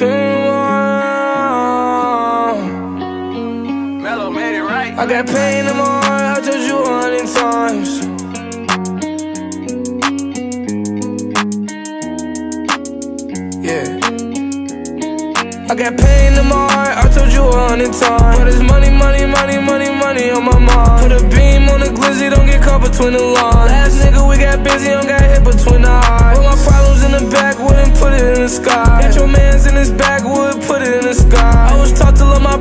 pain Mellow made it right. I got pain in my heart, I told you a hundred times. Yeah. I got pain in my heart, I told you a hundred times. But it's money, money, money, money, money on my mind. Put a beam on the glizzy, don't get caught between the lines. Last nigga, we got busy, don't got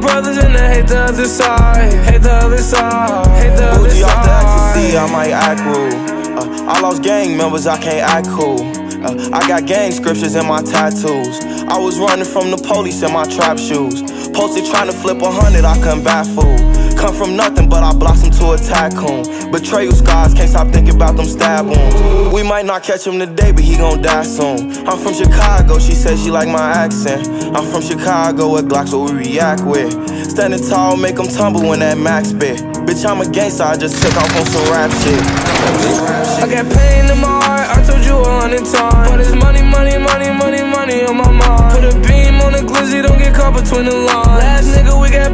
brothers and to hate the other side. Hate the other side. Hate the other off the side. ecstasy, I might act rude. Uh, I lost gang members, I can't act cool. Uh, I got gang scriptures in my tattoos. I was running from the police in my trap shoes. Posted trying to flip a hundred, I couldn't bat fool. Come from nothing, but I blossomed to a tycoon. Betrayal scars, can't stop thinking about them stab wounds. We might not catch him today, but he gon' die soon. I'm from Chicago, she said she like my accent. I'm from Chicago, with Glocks what we react with. Standing tall, make them tumble when that max bit. Bitch, I'm a gangster, I just took off on some rap shit. I got pain in my heart, I told you a hundred times. But it's money, money, money, money, money on my mind. Put a beam on the glizzy, don't get caught between the lines. Last nigga, we got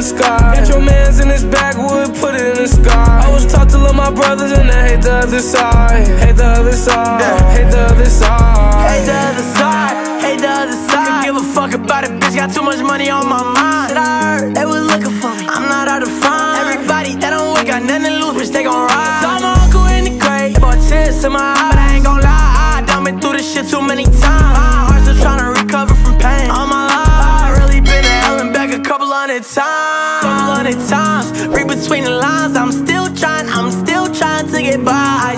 the sky. Got your mans in his backwood, put it in the sky. I was taught to love my brothers and to hate the other side. Hate the other side. Hate the other side. Hate the other side, hate the other side. Don't give a fuck about it, bitch. Got too much money on my mind. Shit, I heard they was looking for me. I'm not hard to find. Everybody that don't work got nothing to lose, bitch. They gon' ride. Saw my uncle in the grave, bought tears to my eyes. But I ain't gon' lie, I done been through this shit too many times. My heart's still tryna recover from pain. All my life, I really been to hell and back a couple hundred times. Times, read between the lines. I'm still trying, I'm still trying to get by.